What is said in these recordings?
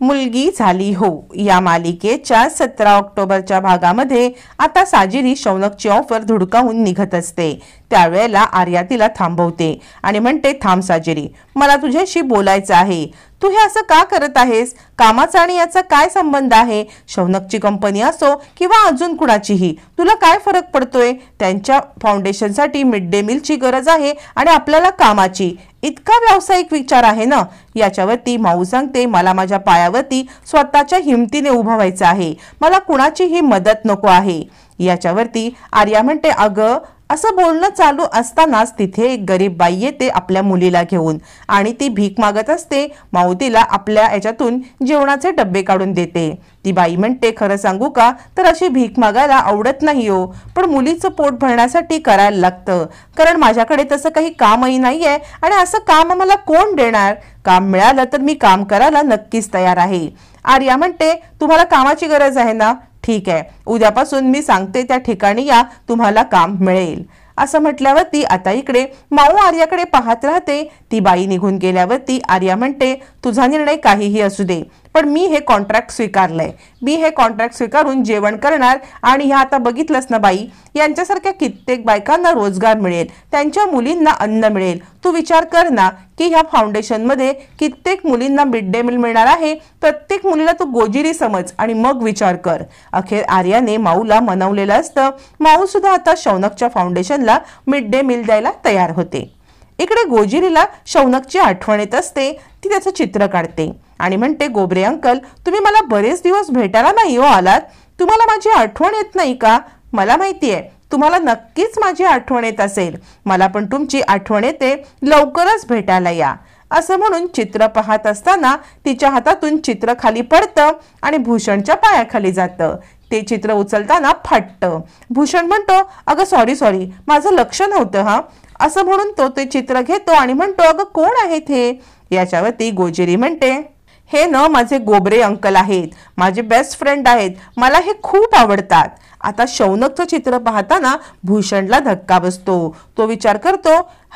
मुलगी झाली हो. या मालिकेच्या सतरा ऑक्टोबरच्या भागामध्ये आता साजिरी शौनकची ऑफर धुडकावून निघत असते. त्यावेळेला आर्या तिला थांबवते आणि म्हणते थांब साजेरी मला तुझ्याशी बोलायचं आहे. तू हे असं का करत आहेस? कामाचा आणि याचा काय संबंध आहे? शौनकची कंपनी असो किंवा अजून कुणाचीही तुला काय फरक पडतोय? त्यांच्या फाउंडेशनसाठी मिड डे मीलची गरज आहे आणि आपल्याला कामाची. इतका व्यावसायिक विचार आहे ना? याच्यावरती माऊ सांगते मला माझ्या पायावरती स्वतःच्या हिमतीने उभं व्हायचं आहे. मला कुणाचीही मदत नको आहे. याच्यावरती आर्या म्हणते अगं असं बोलणं चालू असतानाच तिथे एक गरीब बाई येते आपल्या मुलीला घेऊन. आणि ती भीक मागत असते. माऊतीला आपल्या याच्यातून जेवणाचे डब्बे काढून देते. ती बाई म्हणते खरं सांगू का? तर अशी भीक मागायला आवडत नाही हो. पण मुलीचं पोट भरण्यासाठी करायला लागतं. कारण माझ्याकडे तसं काही कामही नाहीये आणि असं काम मला कोण देणार? काम मिळालं तर मी काम करायला नक्कीच तयार आहे. आर्या म्हणते तुम्हाला कामाची गरज आहे ना? ठीक आहे. उद्यापासून मी सांगते त्या ठिकाणी या तुम्हाला काम मिळेल. असं म्हटल्यावरती आता इकडे माऊ आर्याकडे पाहत राहते. ती बाई निघून गेल्यावरती आर्या म्हणते तुझा निर्णय काहीही असू दे. पण मी हे कॉन्ट्रॅक्ट स्वीकारलंय. मी हे कॉन्ट्रॅक्ट स्वीकारून जेवण करणार आणि ह्या आता बघितलंस ना बाई यांच्यासारख्या कित्येक बायकांना रोजगार मिळेल त्यांच्या मुलींना अन्न मिळेल. तू विचार कर ना की ह्या फाउंडेशनमध्ये कित्येक मुलींना मिड डे मील मिळणार आहे प्रत्येक मुलीला तू गोजिरी समज आणि मग विचार कर. अखेर आर्याने माऊला मनवलेलं असतं. माऊ सुद्धा आता शौनकच्या फाउंडेशनला मिड डे मील द्यायला तयार होते. इकडे गोजिरीला शौनकची आठवण येत असते ती त्याचं चित्र काढते. आणि म्हणते गोबरे अंकल तुम्ही मला बरेच दिवस भेटायला नाही हो आलात. तुम्हाला माझी आठवण येत नाही का? मला माहिती आहे तुम्हाला नक्कीच माझी आठवण येत असेल. मला पण तुमची आठवण येते. लवकरच भेटायला या. असं म्हणून चित्र पाहत असताना तिच्या हातातून चित्र खाली पडतं आणि भूषणच्या पायाखाली जातं. ते चित्र उचलताना फाटतं. भूषण म्हणतो अगं सॉरी सॉरी माझं लक्ष नव्हतं हा. असं म्हणून तो ते चित्र घेतो आणि म्हणतो अगं कोण आहेत हे? याच्यावरती गोजेरी म्हणते हे न माझे गोबरे अंकल आहेत माझे बेस्ट फ्रेंड आहेत मला हे खूप आवडतात. आता शौनकचं चित्र पाहताना भूषणला धक्का बसतो. तो विचार करतो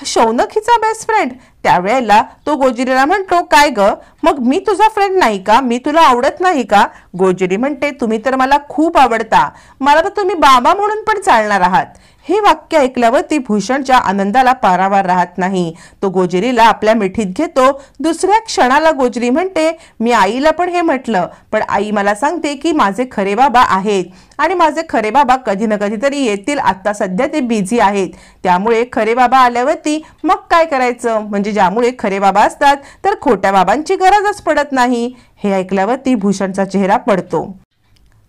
शौनक हिचा बेस्ट फ्रेंड त्यावेळेला तो गोजिरीला म्हणतो काय ग? मग मी तुझा फ्रेंड नाही का? मी तुला आवडत नाही का? गोजिरी म्हणते तुम्ही तर मला खूप आवडता. मला तर तुम्ही बाबा म्हणून पण चालणार आहात. हे वाक्य ऐकल्यावर ती भूषणच्या आनंदाला पारावार राहत नाही. तो गोजरीला आपल्या मिठीत घेतो. दुसऱ्या क्षणाला गोजरी म्हणते मी आईला पण हे म्हटलं पण आई मला सांगते की माझे खरे बाबा आहेत आणि माझे खरे बाबा कधी ना कधीतरी येतील. आत्ता सध्या ते बिझी आहेत. त्यामुळे खरे बाबा आल्यावरती मग काय करायचं? म्हणजे ज्यामुळे खरे बाबा असतात तर खोट्या बाबांची गरजच पडत नाही. हे ऐकल्यावर ती भूषणचा चेहरा पडतो.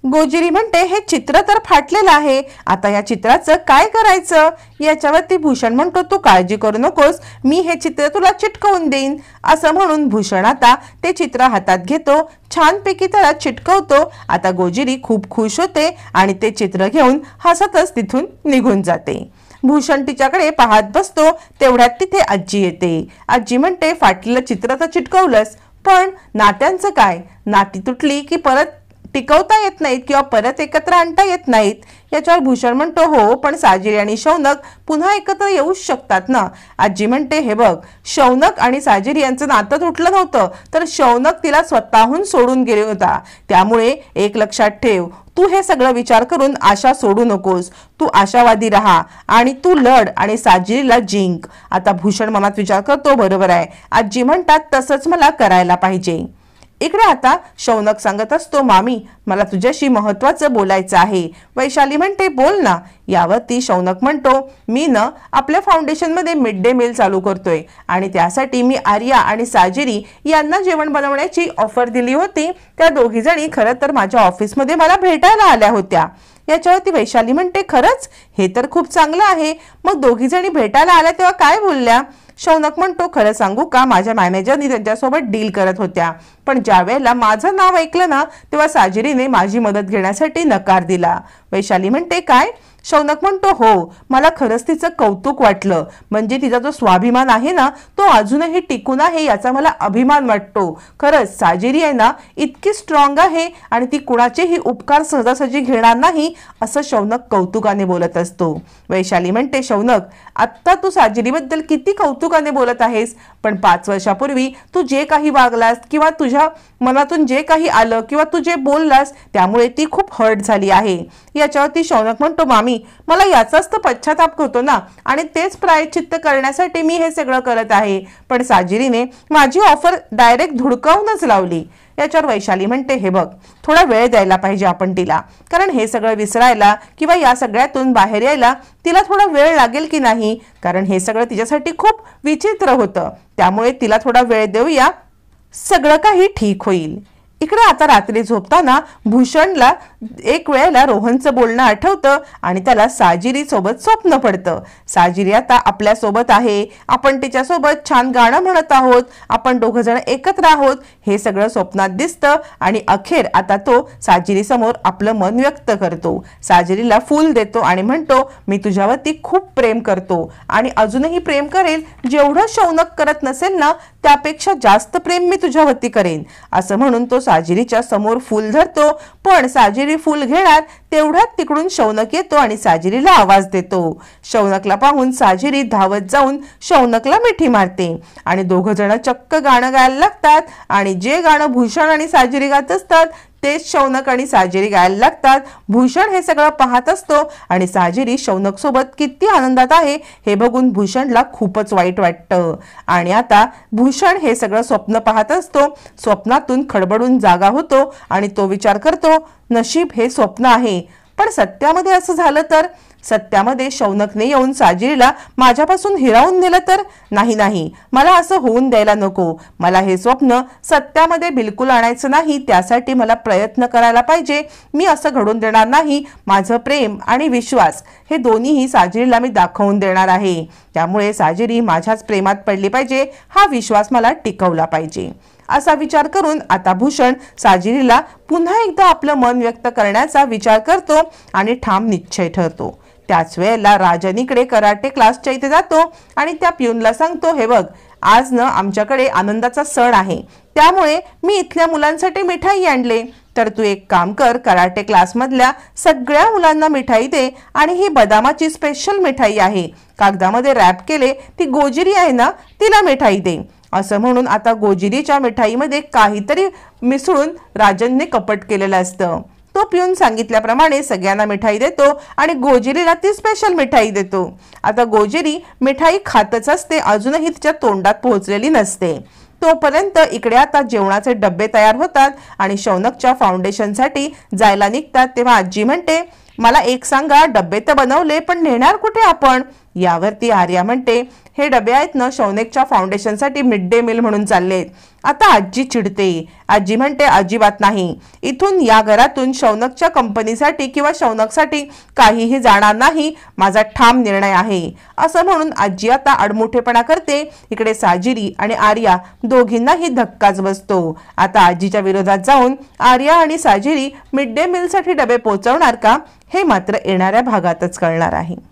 गोजिरी म्हणते हे चित्र तर फाटलेलं आहे. आता या चित्राचं काय करायचं? याच्यावरती भूषण म्हणतो तू काळजी करू नकोस. मी हे चित्र तुला चिटकवून देईन. असं म्हणून भूषण आता ते चित्र हातात घेतो. छानपैकी त्याला चिटकवतो. आता गोजिरी खूप खुश होते आणि ते चित्र घेऊन हसतच तिथून निघून जाते. भूषण तिच्याकडे पाहत बसतो. तेवढ्यात तिथे आजी येते. आजी म्हणते फाटलेलं चित्र तर चिटकवलंस पण नात्यांचं काय? नाती तुटली की परत टिकवता येत नाहीत किंवा परत एकत्र आणता येत नाहीत याच्यावर भूषण म्हणतो हो पण साजिरी आणि शौनक पुन्हा एकत्र येऊच शकतात ना? आजी म्हणते हे बघ शौनक आणि साजिरी यांचं नातं तुटलं नव्हतं तर शौनक तिला स्वतःहून सोडून गेले होता. त्यामुळे एक लक्षात ठेव तू हे सगळं विचार करून आशा सोडू नकोस. तू आशावादी राहा आणि तू लढ आणि साजिरीला जिंक. आता भूषण मनात विचार करतो बरोबर आहे. आजी म्हणतात तसंच मला करायला पाहिजे. इकडे आता शौनक सांगत असतो मामी मला तुझ्याशी महत्वाचं बोलायचं आहे. वैशाली म्हणते बोल ना. यावरती शौनक म्हणतो मी न आपल्या फाउंडेशनमध्ये मिड डे मील चालू करतोय आणि त्यासाठी मी आर्या आणि साजिरी यांना जेवण बनवण्याची ऑफर दिली होती. त्या दोघी जणी खरं तर माझ्या ऑफिसमध्ये मला भेटायला आल्या होत्या. याच्यावरती वैशाली म्हणते खरंच? हे तर खूप चांगलं आहे. मग दोघी जणी भेटायला आल्या तेव्हा काय बोलल्या? शौनक म्हणतो खरं सांगू का माझ्या मॅनेजरनी त्यांच्यासोबत डील करत होत्या. पण ज्या वेळेला माझं नाव ऐकलं ना तेव्हा साजिरीने माझी मदत घेण्यासाठी नकार दिला. वैशाली म्हणते काय? शौनक म्हणतो हो मला खरंच तिचं कौतुक वाटलं. म्हणजे तिचा जो स्वाभिमान आहे ना तो अजूनही टिकून आहे याचा मला अभिमान वाटतो. खरंच साजेरी आहे ना इतकी स्ट्रॉंग आहे आणि ती कुणाचेही उपकार सहजासहजी घेणार नाही असं शौनक कौतुकाने बोलत असतो. वैशाली म्हणते शौनक आत्ता तू साजेरीबद्दल किती कौतुकाने बोलत आहेस? पण पाच वर्षापूर्वी तू जे काही वागलास किंवा तुझ्या मनातून जे काही आलं किंवा तू जे बोललास त्यामुळे ती खूप हर्ट झाली आहे. याच्यावरती शौनक म्हणतो मामी मला याचाच तर पश्चाताप होतो ना. आणि तेच प्रायचित्त करण्यासाठी मी हे सगळं करत आहे. पण साजिरीने माझी ऑफर डायरेक्ट धुडकावूनच लावली. याच्यावर वैशाली म्हणते हे बघ थोडा वेळ द्यायला पाहिजे आपण तिला. कारण हे सगळं विसरायला किंवा या सगळ्यातून बाहेर यायला तिला थोडा वेळ लागेल की नाही? कारण हे सगळं तिच्यासाठी खूप विचित्र होतं. त्यामुळे तिला थोडा वेळ देऊया. सगळं काही ठीक होईल. इकडे आता रात्री झोपताना भूषणला एक वेळेला रोहनचं बोलणं आठवतं आणि त्याला साजिरी सोबत स्वप्न पडतं. साजिरी आता आपल्यासोबत आहे. आपण तिच्यासोबत छान गाणं म्हणत आहोत. आपण दोघ जण एकत्र आहोत. हे सगळं स्वप्नात दिसतं आणि अखेर आता तो साजिरी समोर आपलं मन व्यक्त करतो. साजिरीला फूल देतो आणि म्हणतो मी तुझ्यावरती खूप प्रेम करतो आणि अजूनही प्रेम करेल. जेवढं शौनक करत नसेल ना त्यापेक्षा जास्त प्रेम मी तुझ्यावरती करेन. असं म्हणून तो साजिरीच्या समोर फूल धरतो. पण साजिरी फूल घेणार तेवढ्यात तिकडून शौनक येतो आणि साजिरीला आवाज देतो. शौनकला पाहून साजिरी धावत जाऊन शौनकला मिठी मारते. आणि दोघ जण चक्क गाणं गायला लागतात. आणि जे गाणं भूषण आणि साजिरी गात असतात तेच शौनक आणि साजेरी गायला लागतात. भूषण हे सगळं पाहत असतो आणि साजेरी शौनक सोबत किती आनंदात आहे हे बघून भूषणला खूपच वाईट वाटतं. आणि आता भूषण हे सगळं स्वप्न पाहत असतो. स्वप्नातून खडबडून जागा होतो आणि तो विचार करतो नशीब हे स्वप्न आहे. पण सत्यामध्ये असं झालं तर? सत्यामध्ये शौनकने येऊन साजिरीला माझ्यापासून हिरावून नेलं तर? नाही नाही. मला असं होऊन द्यायला नको. मला हे स्वप्न सत्यामध्ये बिलकुल आणायचं नाही. त्यासाठी मला प्रयत्न करायला पाहिजे. मी असं घडून देणार नाही. माझं प्रेम आणि विश्वास हे दोन्हीही साजिरीला मी दाखवून देणार आहे. त्यामुळे साजिरी माझ्याच प्रेमात पडली पाहिजे. हा विश्वास मला टिकवला पाहिजे. असा विचार करून आता भूषण साजिरीला पुन्हा एकदा आपलं मन व्यक्त करण्याचा विचार करतो आणि ठाम निश्चय ठरतो. त्याच वेळेला राजनीकडे कराटे क्लासच्या इथे जातो आणि त्या पिऊनला सांगतो हे बघ आज न आमच्याकडे आनंदाचा सण आहे. त्यामुळे मी इथल्या मुलांसाठी मिठाई आणले. तर तू एक काम कर कराटे क्लासमधल्या सगळ्या मुलांना मिठाई दे आणि ही बदामाची स्पेशल मिठाई आहे. कागदामध्ये रॅप केले ती गोजिरी आहे ना तिला मिठाई दे. असं म्हणून आता गोजिरीच्या मिठाईमध्ये काहीतरी मिसळून राजनने कपट केलेलं असतं. तो पिऊन सांगितल्याप्रमाणे सगळ्यांना मिठाई देतो आणि गोजिरीला ती स्पेशल मिठाई देतो. आता गोजिरी मिठाई खातच असते अजूनही तिच्या तोंडात पोहोचलेली नसते. तोपर्यंत इकडे आता जेवणाचे डबे तयार होतात आणि शौनकच्या फाउंडेशनसाठी जायला निघतात तेव्हा आजी म्हणते मला एक सांगा डबे तर बनवले पण नेणार कुठे आपण? यावरती आर्या म्हणते हे डबे आहेत ना शौनेकच्या फाउंडेशनसाठी मिड डे मील म्हणून चालले आहेत आता आजी चिडते. आजी म्हणते अजिबात नाही. इथून या घरातून शौनकच्या कंपनीसाठी किंवा शौनकसाठी काहीही जाणार नाही. माझा ठाम निर्णय आहे. असं म्हणून आजी आता अडमुठेपणा करते. इकडे साजिरी आणि आर्या दोघींनाही धक्काच बसतो. आता आजीच्या विरोधात जाऊन आर्या आणि साजिरी मिड डे मीलसाठी डबे पोहोचवणार का हे मात्र येणाऱ्या भागातच कळणार आहे.